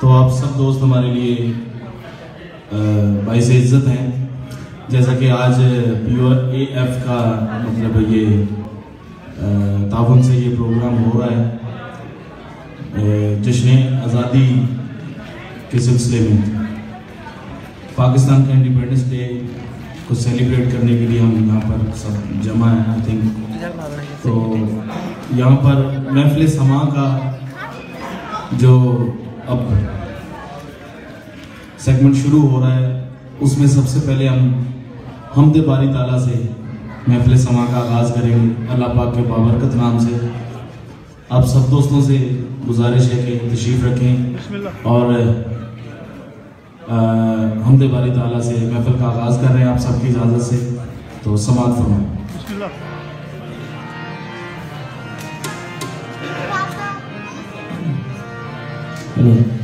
تو آپ سب دوست ہمارے لیے باعث عزت ہیں۔ جیسا کہ آج پیو اے ایف کا مطلب یہ تعاون سے یہ پروگرام ہو رہا ہے۔ جشن آزادی کے سلسلے میں۔ پاکستان کا انڈیپینڈنس ڈے کو سیلیبریٹ کرنے کے لیے ہم یہاں پر سب جمع ہیں آئی تھنک تو یہاں پر محفل سما کا جو اب سیگمنٹ شروع ہو رہا ہے۔ اس میں سب سے پہلے ہم حمد باری تعالیٰ سے محفل سما کا آغاز کریں گے۔ اللہ پاک کے بابرکت نام سے۔ آپ سب دوستوں سے گزارش ہے کہ تشریف رکھیں۔ اور حمد باری تعالیٰ سے محفل کا آغاز کر رہے ہیں آپ سب کی اجازت سے۔ تو سماعت فرمائیں۔ 아멘.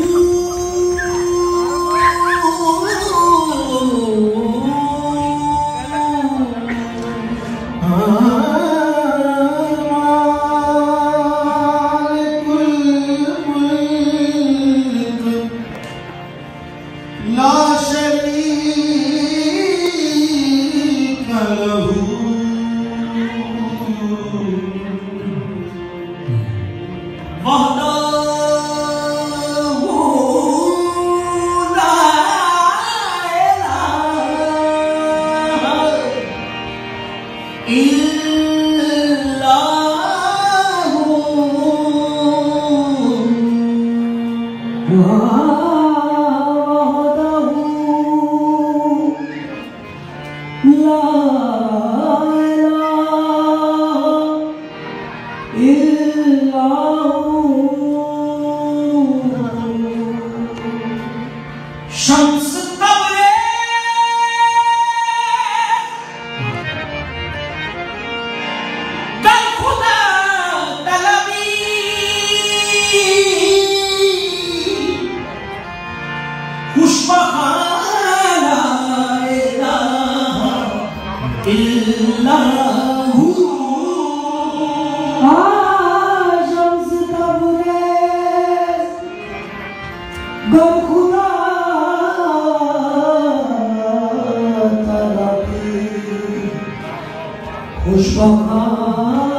Long. 霜。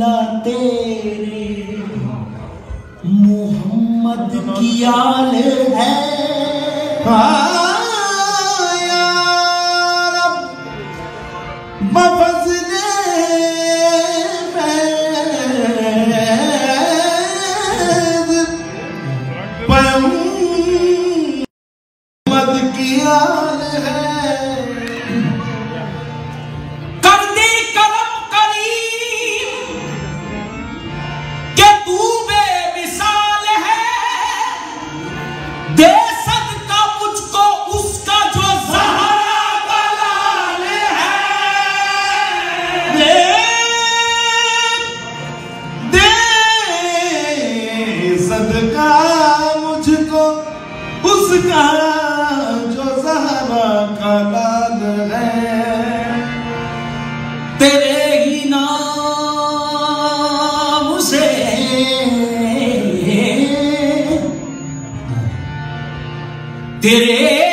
اللہ تیرے۔ محمد کی آل ہے۔ ہاں۔ تیرے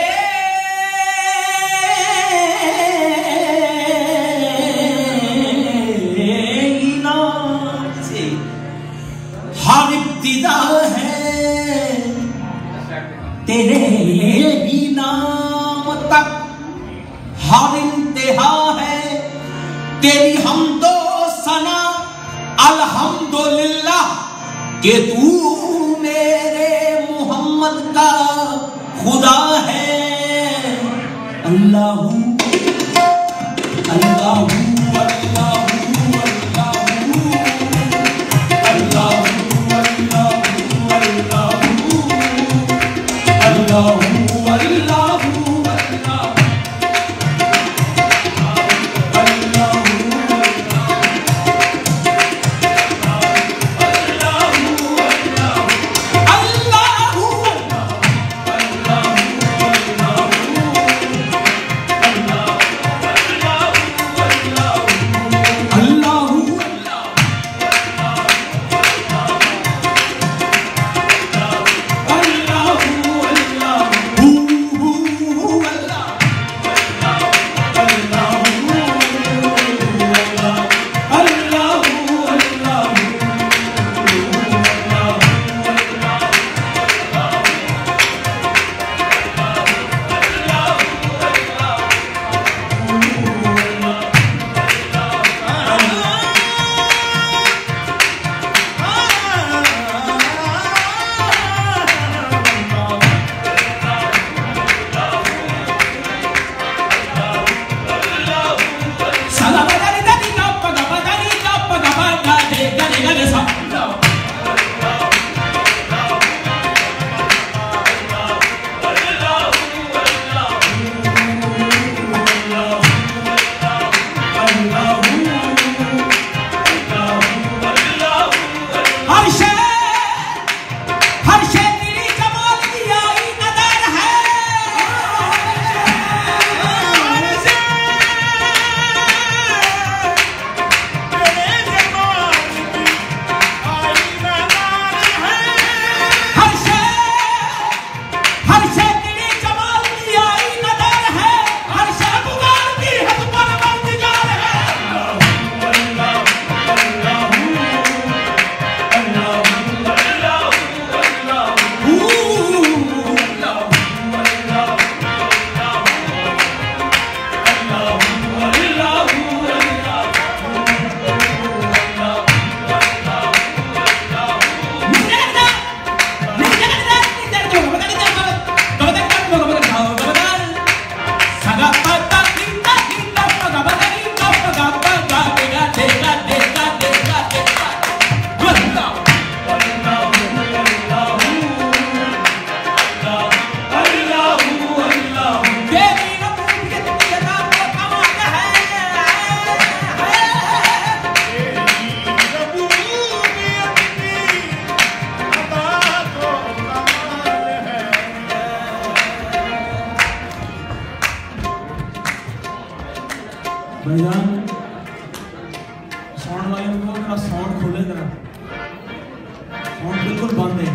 اور بالکل بند ہے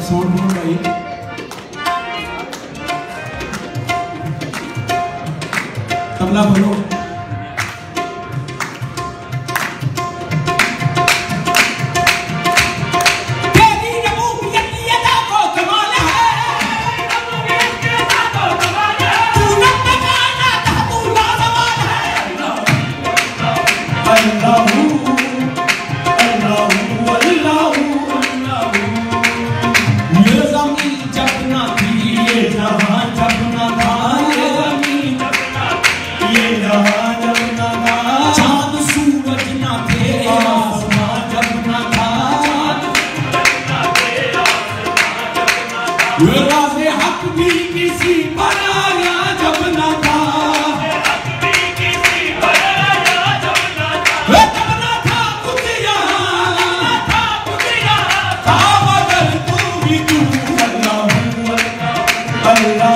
سوٹ بول تبلا بولو Hallelujah.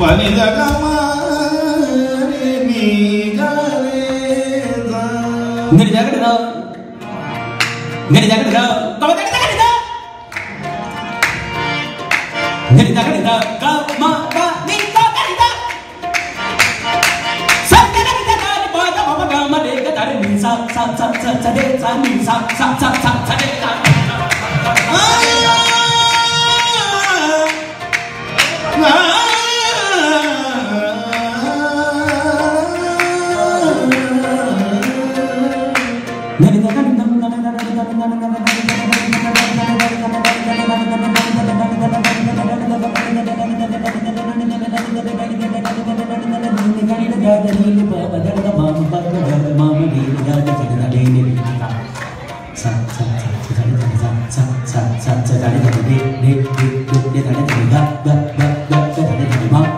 పని దగ్గర రా దగ్గర రా 擦擦擦擦擦地擦地擦擦擦擦擦地擦地擦地擦地擦地擦地擦地擦 chào chào chào chào lên thẳng ra chào chào chào chào chào lên thẳng đi đi đi đi đi thẳng lên thẳng đi bắp bắp bắp bắp thẳng lên thẳng đi bắp